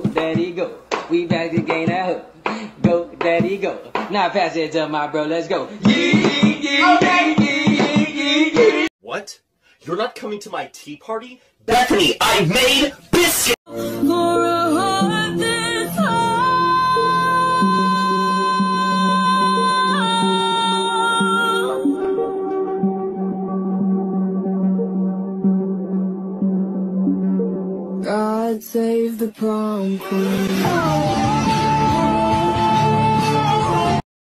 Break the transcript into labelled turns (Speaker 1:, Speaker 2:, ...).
Speaker 1: Go, daddy, go. We back to gain that hook. Go, daddy, go. Now pass it to my bro. Let's go.
Speaker 2: What? You're not coming to my tea party? Bethany, I made biscuits!
Speaker 3: God save the prom queen.